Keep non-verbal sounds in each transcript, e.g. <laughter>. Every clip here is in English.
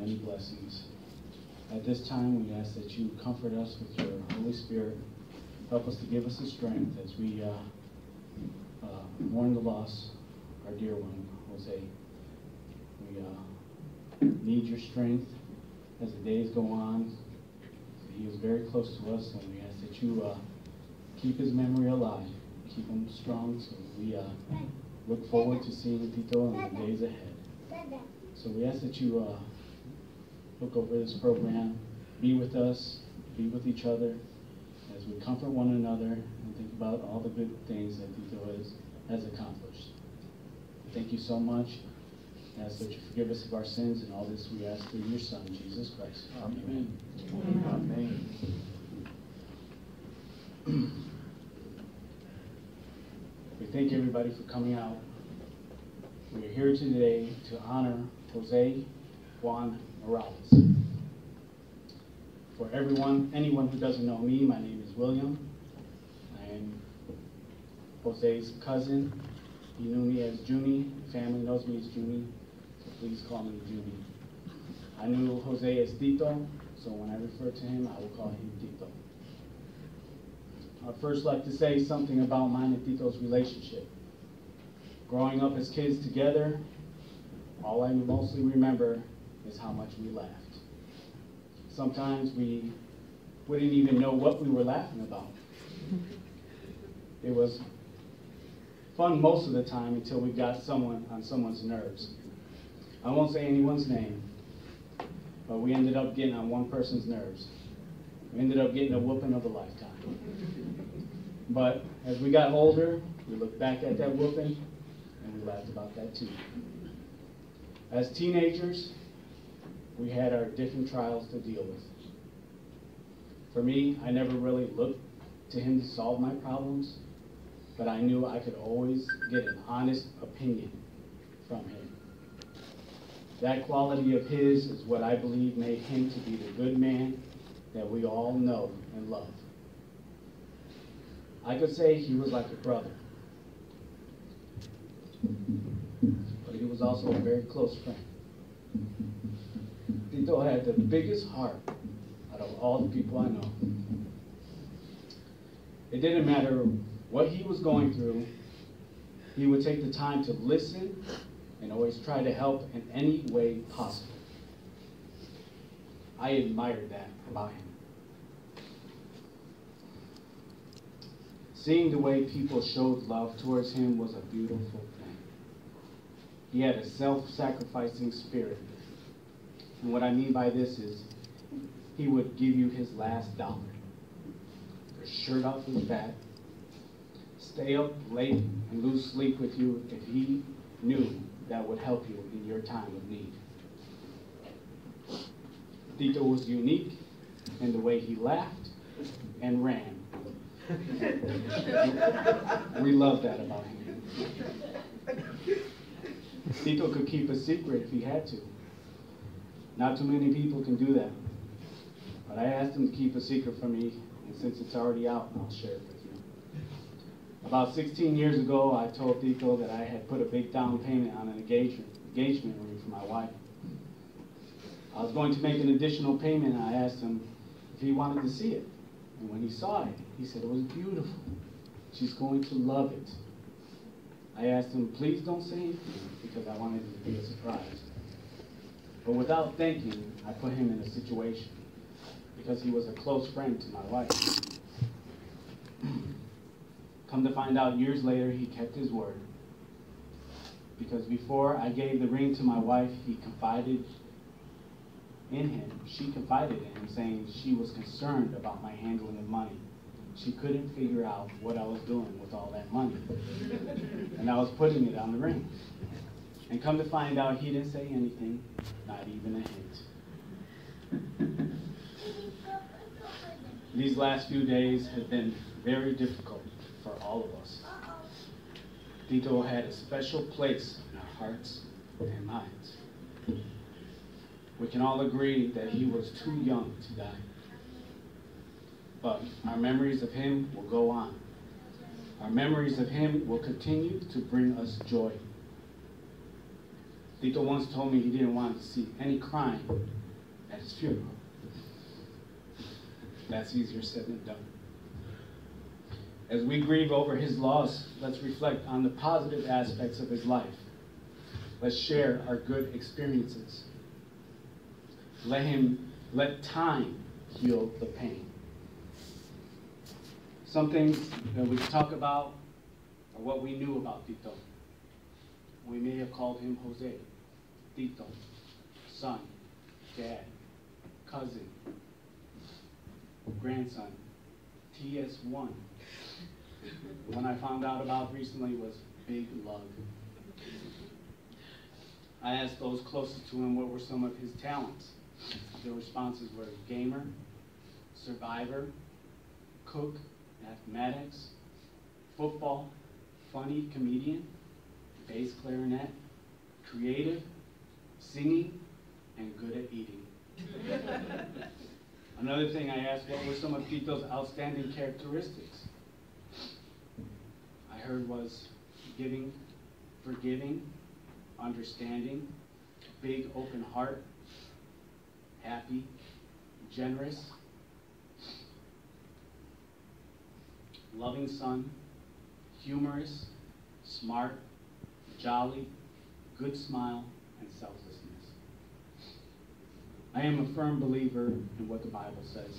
many blessings. At this time, we ask that you comfort us with your Holy Spirit. Help us to give us the strength as we uh, uh, mourn the loss of our dear one, Jose. We uh, need your strength as the days go on. He was very close to us, and we ask that you uh, keep his memory alive, keep him strong, so we uh, look forward to seeing Tito in the days ahead. So we ask that you uh, look over this program, be with us, be with each other, as we comfort one another and think about all the good things that Tito has, has accomplished. Thank you so much. I ask that you forgive us of our sins, and all this we ask through your Son, Jesus Christ. Amen. Amen. We thank everybody for coming out. We are here today to honor Jose Juan Morales. For everyone, anyone who doesn't know me, my name is William. I am Jose's cousin. He knew me as Junie. Family knows me as Junie, so please call me Junie. I knew Jose as Tito, so when I refer to him, I will call him Tito. I'd first like to say something about mine and Tito's relationship. Growing up as kids together, all I mostly remember is how much we laughed. Sometimes we wouldn't even know what we were laughing about. It was fun most of the time until we got someone on someone's nerves. I won't say anyone's name, but we ended up getting on one person's nerves. We ended up getting a whooping of a lifetime. But as we got older, we looked back at that whooping and we laughed about that too. As teenagers, we had our different trials to deal with. For me, I never really looked to him to solve my problems, but I knew I could always get an honest opinion from him. That quality of his is what I believe made him to be the good man that we all know and love. I could say he was like a brother, but he was also a very close friend. Tito had the biggest heart out of all the people I know. It didn't matter what he was going through, he would take the time to listen and always try to help in any way possible. I admired that about him. Seeing the way people showed love towards him was a beautiful thing. He had a self-sacrificing spirit. And what I mean by this is he would give you his last dollar, the shirt off his back, stay up late and lose sleep with you if he knew that would help you in your time of need. Tito was unique in the way he laughed and ran. <laughs> we love that about him. Tito could keep a secret if he had to. Not too many people can do that. But I asked him to keep a secret from me, and since it's already out, I'll share it with you. About 16 years ago, I told Tito that I had put a big down payment on an engagement, engagement ring for my wife. I was going to make an additional payment, and I asked him if he wanted to see it. And when he saw it, he said it was beautiful. She's going to love it. I asked him, please don't say anything, because I wanted it to be a surprise. But without thinking, I put him in a situation, because he was a close friend to my wife. Come to find out years later, he kept his word. Because before I gave the ring to my wife, he confided in him. She confided in him, saying she was concerned about my handling of money. She couldn't figure out what I was doing with all that money. and I was putting it on the ring. And come to find out, he didn't say anything, not even a hint. These last few days have been very difficult for all of us. Tito had a special place in our hearts and minds. We can all agree that he was too young to die. But our memories of him will go on. Our memories of him will continue to bring us joy. Tito once told me he didn't want to see any crying at his funeral. That's easier said than done. As we grieve over his loss, let's reflect on the positive aspects of his life. Let's share our good experiences. Let him let time heal the pain. Some things that we talk about are what we knew about Tito. We may have called him Jose, Tito, son, dad, cousin, grandson, TS1. The one I found out about recently was Big Lug. I asked those closest to him what were some of his talents. Their responses were gamer, survivor, cook, mathematics, football, funny comedian, bass clarinet, creative, singing, and good at eating. <laughs> Another thing I asked, what were some of Tito's outstanding characteristics? I heard was giving, forgiving, understanding, big open heart, happy, generous, loving son, humorous, smart, jolly, good smile, and selflessness. I am a firm believer in what the Bible says.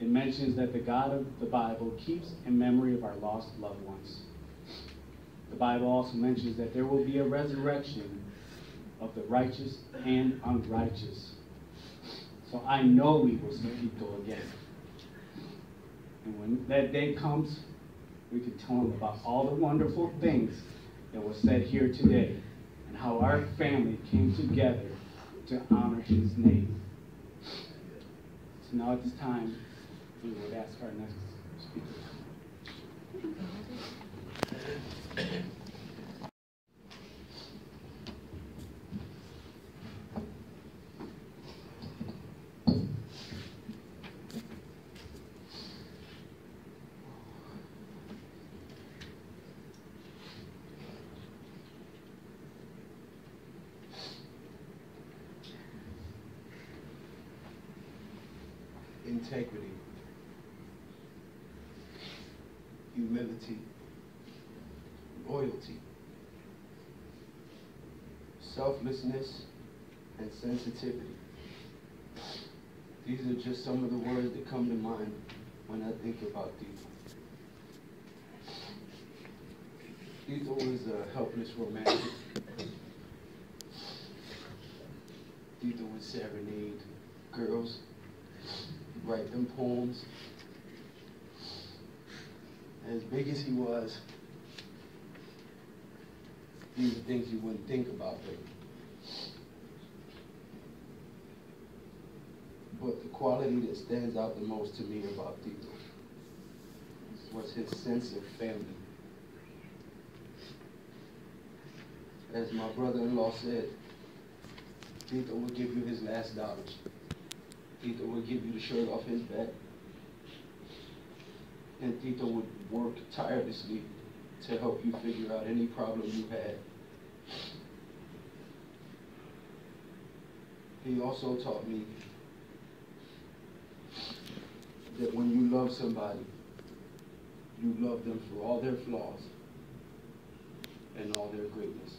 It mentions that the God of the Bible keeps in memory of our lost loved ones. The Bible also mentions that there will be a resurrection of the righteous and unrighteous. So I know we will see people again. And when that day comes, we can tell them about all the wonderful things that were said here today and how our family came together to honor his name. So now at this time, we would ask our next speaker. Integrity, humility, loyalty, selflessness, and sensitivity. These are just some of the words that come to mind when I think about Tito. Tito was a helpless romantic. Tito would serenade girls write them poems. As big as he was, these are things you wouldn't think about. But the quality that stands out the most to me about Tito was his sense of family. As my brother-in-law said, Tito will give you his last dollars. Tito would give you the shirt off his back. And Tito would work tirelessly to help you figure out any problem you had. He also taught me that when you love somebody, you love them for all their flaws and all their greatness.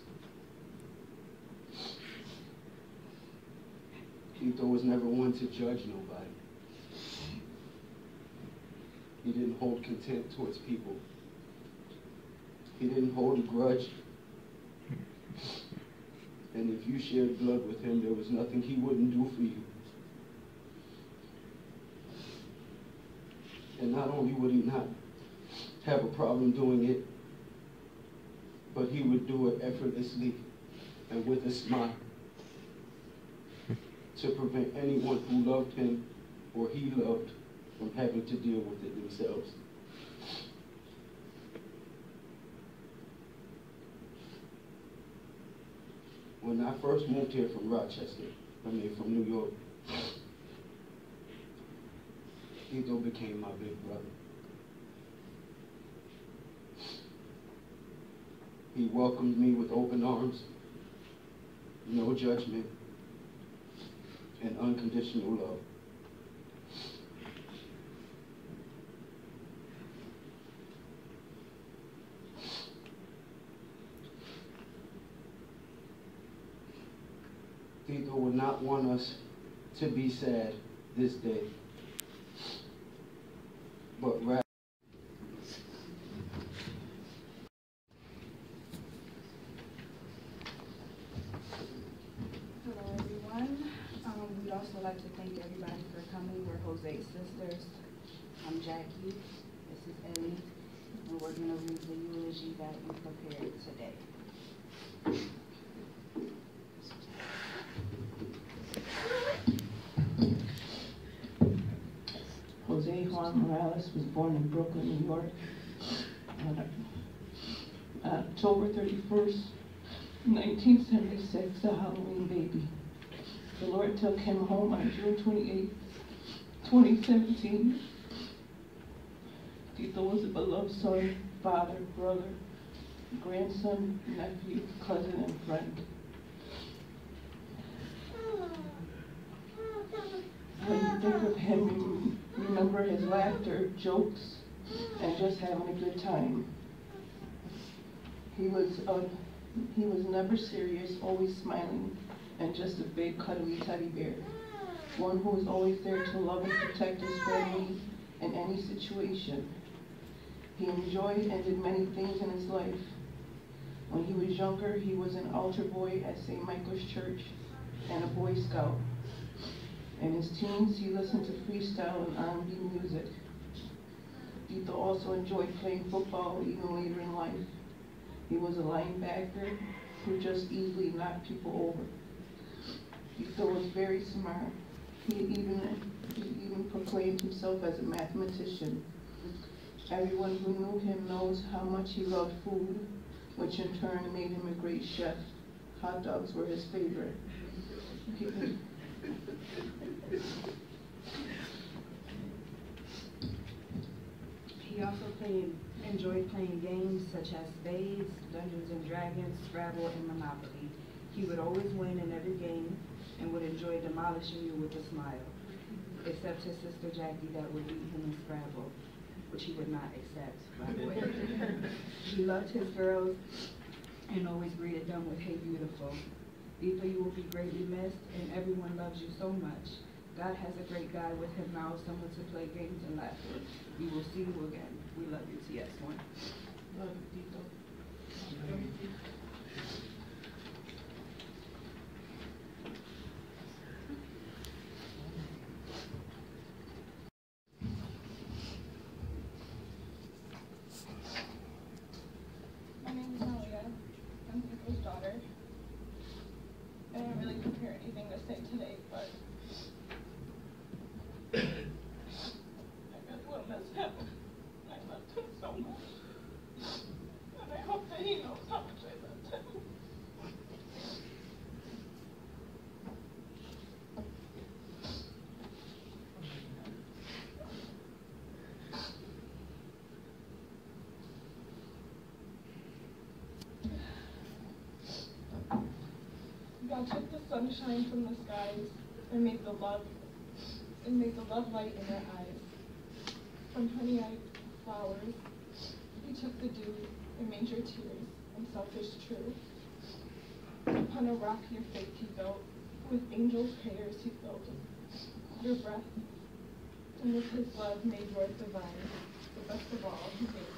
Tito was never one to judge nobody. He didn't hold contempt towards people. He didn't hold a grudge. And if you shared blood with him, there was nothing he wouldn't do for you. And not only would he not have a problem doing it, but he would do it effortlessly and with a smile to prevent anyone who loved him or he loved from having to deal with it themselves. When I first moved here from Rochester, I mean from New York, Tito became my big brother. He welcomed me with open arms. no judgment, and unconditional love. Tito would not want us to be sad this day, but rather also like to thank everybody for coming. We're Jose's Sisters. I'm Jackie. This is Ellie. And we're gonna read the eulogy that we prepared today. Jose Juan Morales was born in Brooklyn, New York, on uh, October thirty-first, nineteen seventy-six, a Halloween baby. The Lord took him home on June 28, twenty seventeen. Tito was a beloved son, father, brother, grandson, nephew, cousin, and friend. When you think of him, remember his laughter, jokes, and just having a good time. He was uh, he was never serious, always smiling, and just a big cuddly teddy bear. One who was always there to love and protect his family in any situation. He enjoyed and did many things in his life. When he was younger, he was an altar boy at St. Michael's Church and a Boy Scout. In his teens, he listened to freestyle and R&B music. Tito also enjoyed playing football even later in life. He was a linebacker who just easily knocked people over. Tito was very smart. He even, he even proclaimed himself as a mathematician. Everyone who knew him knows how much he loved food, which in turn made him a great chef. Hot dogs were his favorite. He- He also played, enjoyed playing games such as Spades, Dungeons and Dragons, Scrabble, and Monopoly. He would always win in every game and would enjoy demolishing you with a smile. Except his sister Jackie that would beat him in Scrabble, which he would not accept, by the way. <laughs> He loved his girls and always greeted them with, hey, beautiful. Deepa, you will be greatly missed, and everyone loves you so much. God has a great guy with him now, someone to play games and laugh with. We will see you again. We love you, TS1. Love you, Tito. My name is Malia. I'm Nico's daughter. I didn't really prepare anything to say today, but I really want to miss him. I loved him so much. And I hope that he knows how much I loved him. God took the sunshine from the skies and made the love and made the love light in their eyes. From honey-eyed flowers, he took the dew and made your tears unselfish true. Upon a rock your faith he built, with angels' prayers he filled your breath, and with his love made yours divine. But best of all, he made